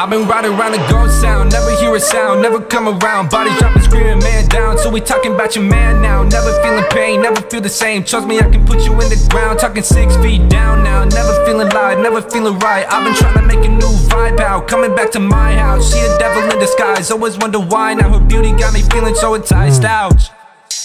I've been riding around a ghost sound, never hear a sound, never come around. Bodies dropping, screaming, man down. So we talking about your man now. Never feeling pain, never feel the same. Trust me, I can put you in the ground. Talking six feet down now. Never feeling live, never feeling right. I've been trying to make a new vibe out. Coming back to my house. She a devil in disguise. Always wonder why. Now her beauty got me feeling so enticed. Ouch.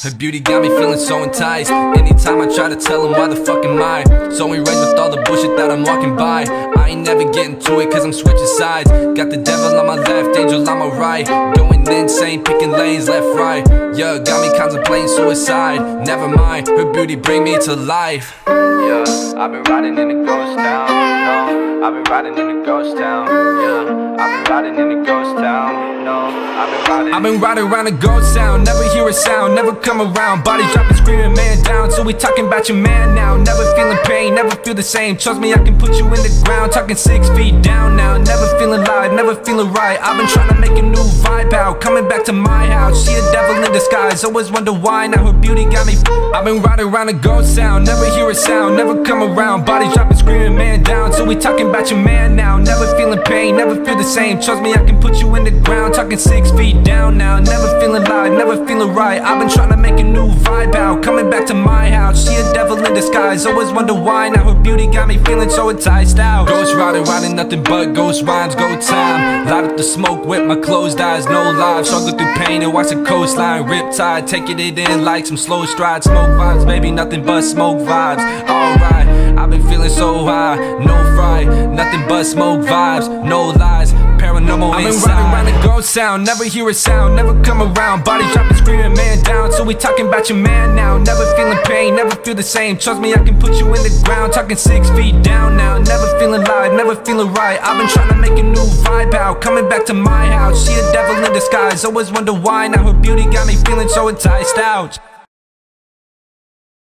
Her beauty got me feeling so enticed. Anytime I try to tell him why the fuck am I? So enraged with all the bullshit that I'm walking by. I ain't never getting to it cause I'm switching sides. Got the devil on my left, angel on my right. Going insane, picking lanes left, right. Yeah, got me contemplating suicide. Never mind, her beauty bring me to life. Yeah, I've been riding in a ghost town, no I've been riding in a ghost town, yeah I've been riding in a ghost town, no I've been riding I've been riding around a ghost town, never hear a sound, never come around. Bodies dropping, screaming, man down. So we talking about your man now. Never feeling pain, never feel the same. Trust me, I can put you in the ground. Talking six feet down now. Never feeling live, never feeling right. I've been trying to make a new vibe out. Coming back to my house. She a devil in disguise. Always wonder why, now her beauty got me I've been riding around a ghost sound. Never hear a sound, never come around. Bodies dropping, screaming, man down. So we talking about your man now Never feeling pain, never feel the same. Trust me, I can put you in the ground. Talking six feet down now Never feeling live, never feeling right. I've been trying to make a new vibe out Coming back to my house. She a devil in disguise Always wonder why. Now her beauty got me feeling so enticed out. Ghost riding, riding nothing but ghost rhymes Go time. Light up the smoke with my closed eyes No life Struggle through pain and watch the coastline Rip tide. Taking it in like some slow strides, Smoke vibes Baby nothing but smoke vibes. Alright I've been Smoke vibes No lies Paranormal I've been riding around the ghost sound Never hear a sound Never come around. Body dropping screaming man down So we talking about your man now. Never feeling pain Never feel the same. Trust me I can put you in the ground. Talking six feet down now Never feeling live Never feeling right. I've been trying to make a new vibe out Coming back to my house. She a devil in disguise Always wonder why. Now her beauty got me feeling so enticed out